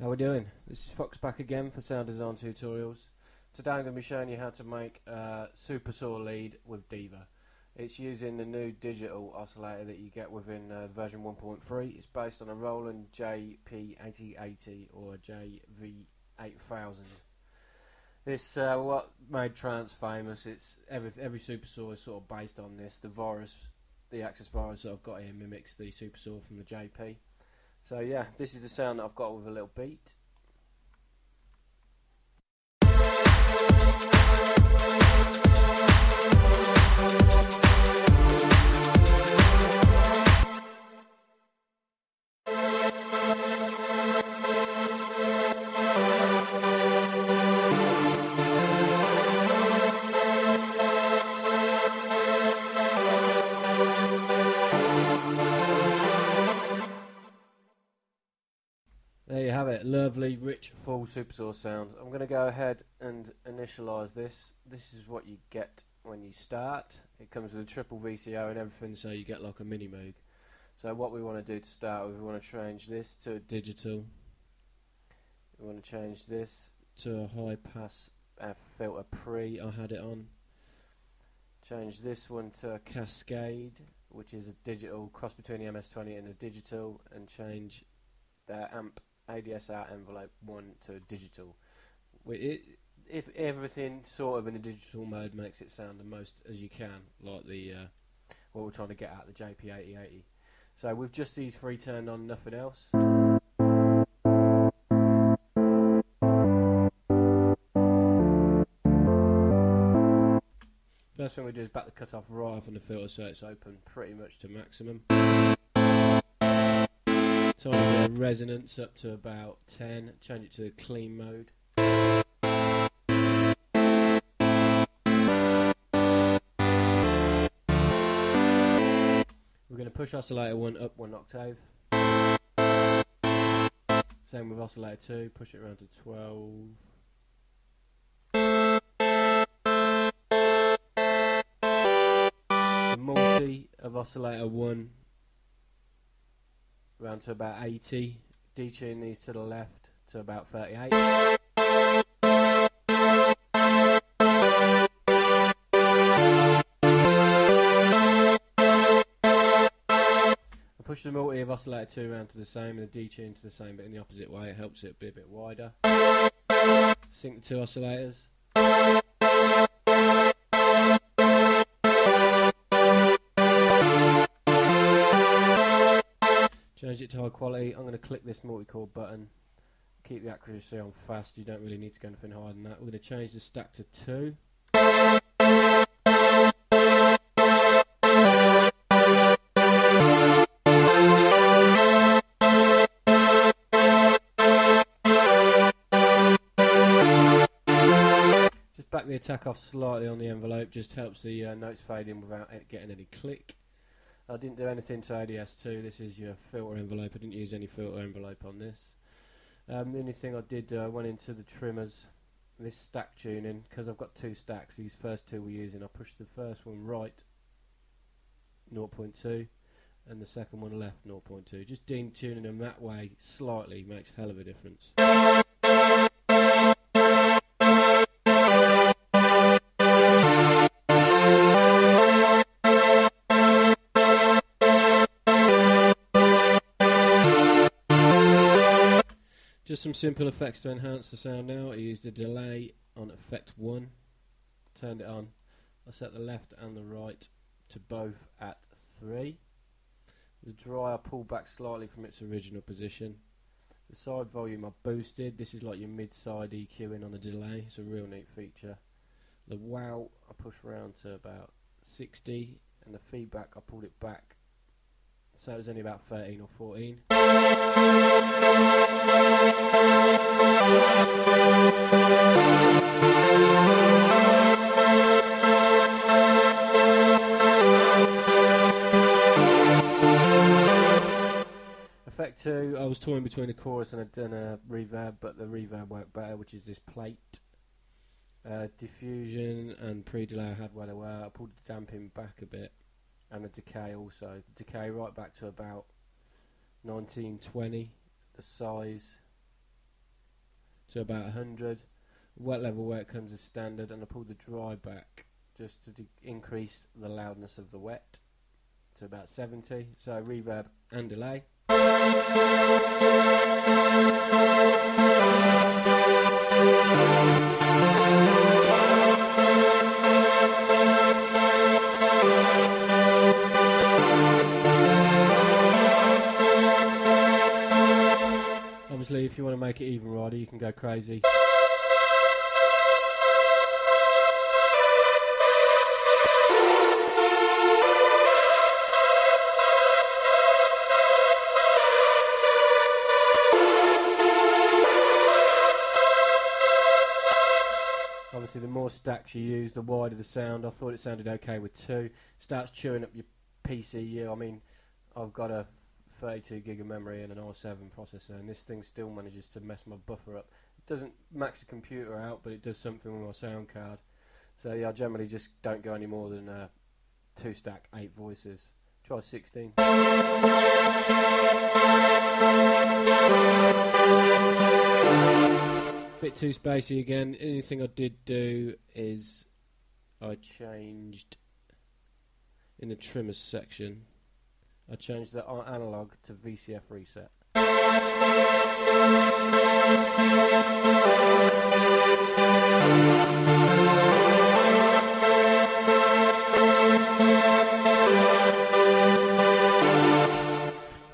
How we doing? This is Fox back again for sound design tutorials. Today I'm going to be showing you how to make a super saw lead with Diva. It's using the new digital oscillator that you get within uh, version 1.3. It's based on a Roland JP8080 or JP8000. This uh, what made trance famous. It's every every super saw is sort of based on this. The virus, the Access virus that I've got here mimics the super saw from the JP. So yeah, this is the sound that I've got with a little beat. Rich, full super saw sound. I'm going to go ahead and initialize this. This is what you get when you start. It comes with a triple VCO and everything, so you get like a mini Moog. So what we want to do to start with, we want to change this to digital. We want to change this to a high pass uh, filter pre. I had it on. Change this one to a Cascade, which is a digital cross between the MS20 and the digital, and change the amp ADSR envelope one to digital. It, if everything sort of in a digital mode makes it sound the most as you can, like the uh, what we're trying to get at the JP8080. So with just these three turned on, nothing else. First thing we do is back the cutoff right off on the filter so it's open pretty much to maximum. Time the resonance up to about 10, change it to the clean mode. We're going to push oscillator 1 up one octave. Same with oscillator 2, push it around to 12. The multi of oscillator 1 around to about 80. Detune these to the left to about 38. I push the multi of oscillator 2 around to the same and the detune to the same but in the opposite way. It helps it be a bit wider. Sync the two oscillators. Change it to high quality. I'm going to click this multi-core button. Keep the accuracy on fast. You don't really need to go anything higher than that. We're going to change the stack to 2. Just back the attack off slightly on the envelope. Just helps the uh, notes fade in without it getting any click. I didn't do anything to ADS2. This is your filter envelope. I didn't use any filter envelope on this. Um, the only thing I did, uh, I went into the trimmers, this stack tuning, because I've got two stacks. These first two we're using. I pushed the first one right, 0.2, and the second one left, 0.2. Just detuning them that way slightly makes hell of a difference. Just some simple effects to enhance the sound now. I used a delay on effect 1, turned it on. I set the left and the right to both at 3. The dry I pulled back slightly from its original position. The side volume I boosted. This is like your mid-side EQing on a delay. It's a real neat feature. The wow I pushed around to about 60 and the feedback I pulled it back so it was only about 13 or 14. Effect 2, I was toying between a chorus and a, and a reverb, but the reverb worked better, which is this plate. Uh, diffusion and pre-delay I had where they were. I pulled the damping back a bit and the decay also. Decay right back to about 1920. The size to about 100. Wet level where it comes as standard, and I pulled the dry back just to increase the loudness of the wet to about 70. So reverb and delay. If you want to make it even rider, you can go crazy. Obviously, the more stacks you use, the wider the sound. I thought it sounded okay with two. Starts chewing up your PCU. I mean, I've got a 32 gig of memory and an i7 processor, and this thing still manages to mess my buffer up. It doesn't max the computer out, but it does something with my sound card. So yeah, I generally just don't go any more than uh, two stack, eight voices. Try 16. Bit too spacey again. Anything I did do is I changed in the trimmers section. I changed the analog to VCF reset.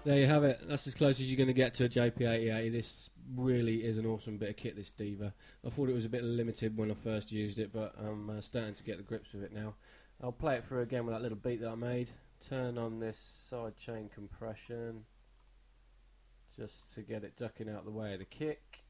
There you have it. That's as close as you're going to get to a JP88. This really is an awesome bit of kit, this Diva. I thought it was a bit limited when I first used it, but I'm uh, starting to get the grips with it now. I'll play it through again with that little beat that I made. Turn on this side chain compression just to get it ducking out the way of the kick.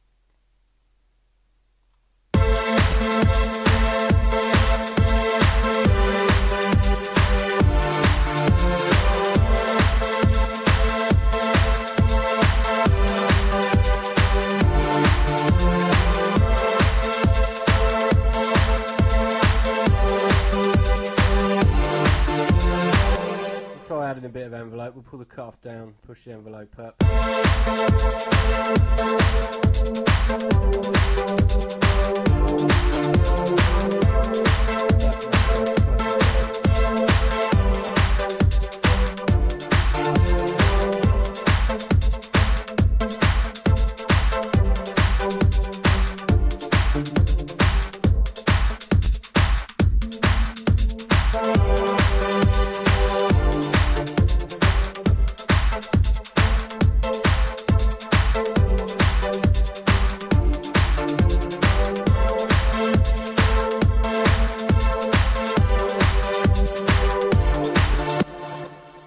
Bit of envelope. We'll pull the cutoff down, push the envelope up.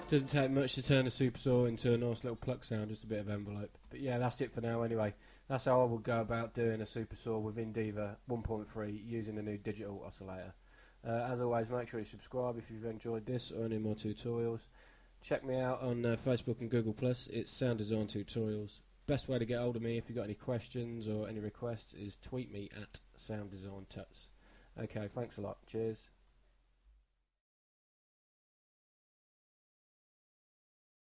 Doesn't take much to turn a super saw into a nice little pluck sound, just a bit of envelope. But yeah, that's it for now anyway. That's how I would go about doing a super saw within Diva 1.3 using the new digital oscillator. Uh, as always, make sure you subscribe if you've enjoyed this or any more tutorials. Check me out on uh, Facebook and Google Plus. It's Sound Design Tutorials. Best way to get hold of me if you've got any questions or any requests is tweet me at Sound Design Tuts. Okay, thanks a lot. Cheers.